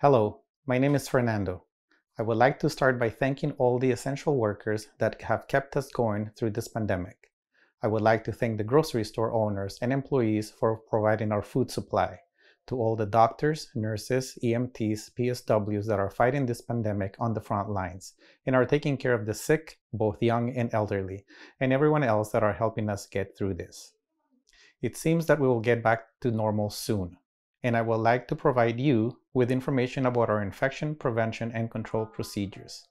Hello, my name is Fernando. I would like to start by thanking all the essential workers that have kept us going through this pandemic. I would like to thank the grocery store owners and employees for providing our food supply, to all the doctors, nurses, EMTs, PSWs that are fighting this pandemic on the front lines and are taking care of the sick, both young and elderly, and everyone else that are helping us get through this. It seems that we will get back to normal soon, and I would like to provide you with information about our infection prevention and control procedures.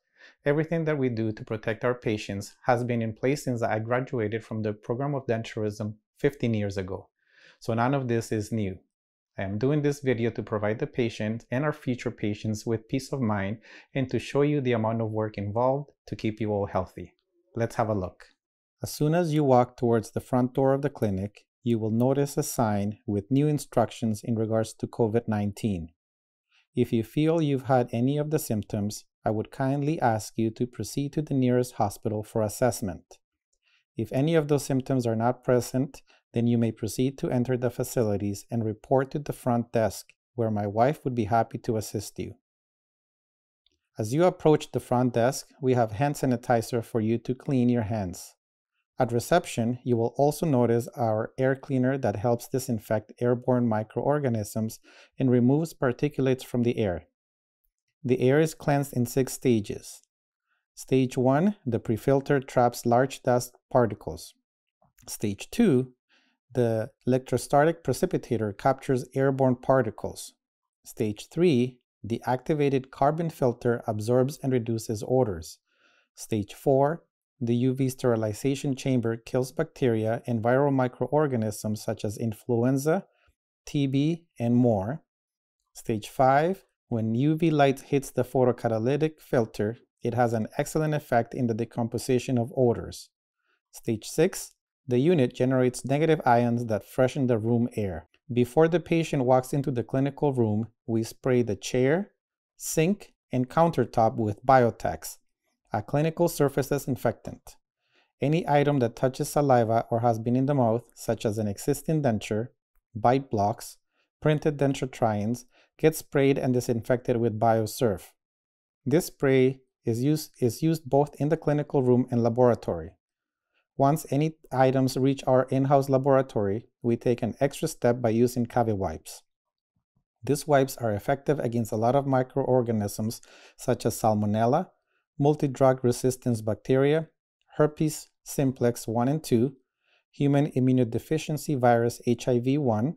Everything that we do to protect our patients has been in place since I graduated from the program of denturism 15 years ago. So none of this is new. I am doing this video to provide the patient and our future patients with peace of mind and to show you the amount of work involved to keep you all healthy. Let's have a look. As soon as you walk towards the front door of the clinic, you will notice a sign with new instructions in regards to COVID-19. If you feel you've had any of the symptoms, I would kindly ask you to proceed to the nearest hospital for assessment. If any of those symptoms are not present, then you may proceed to enter the facilities and report to the front desk, where my wife would be happy to assist you. As you approach the front desk, we have hand sanitizer for you to clean your hands. At reception, you will also notice our air cleaner that helps disinfect airborne microorganisms and removes particulates from the air. The air is cleansed in six stages. Stage 1, the pre-filter traps large dust particles. Stage 2, the electrostatic precipitator captures airborne particles. Stage 3, the activated carbon filter absorbs and reduces odors. Stage 4, the UV sterilization chamber kills bacteria and viral microorganisms such as influenza, TB, and more. Stage 5. When UV light hits the photocatalytic filter, it has an excellent effect in the decomposition of odors. Stage 6. The unit generates negative ions that freshen the room air. Before the patient walks into the clinical room, we spray the chair, sink, and countertop with Biotex, a clinical surface disinfectant. Any item that touches saliva or has been in the mouth, such as an existing denture, bite blocks, printed denture try-ins, gets sprayed and disinfected with BioSurf. This spray is used, is used both in the clinical room and laboratory. Once any items reach our in-house laboratory, we take an extra step by using CaviWipes. These wipes are effective against a lot of microorganisms such as Salmonella, multi-drug resistance bacteria, herpes simplex 1 and 2, human immunodeficiency virus HIV-1,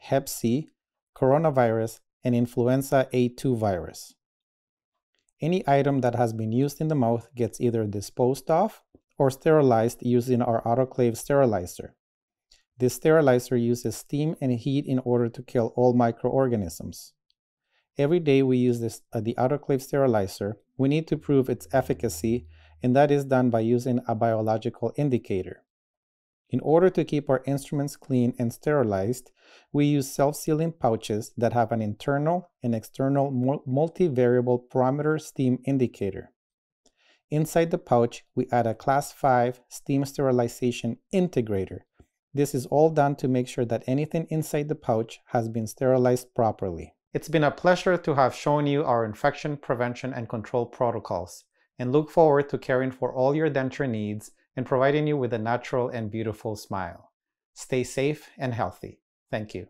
hep C, coronavirus, and influenza A2 virus. Any item that has been used in the mouth gets either disposed of or sterilized using our autoclave sterilizer. This sterilizer uses steam and heat in order to kill all microorganisms. Every day we use this, uh, the autoclave sterilizer, we need to prove its efficacy, and that is done by using a biological indicator. In order to keep our instruments clean and sterilized, we use self-sealing pouches that have an internal and external multivariable parameter steam indicator. Inside the pouch, we add a class 5 steam sterilization integrator. This is all done to make sure that anything inside the pouch has been sterilized properly. It's been a pleasure to have shown you our infection prevention and control protocols and look forward to caring for all your denture needs and providing you with a natural and beautiful smile. Stay safe and healthy. Thank you.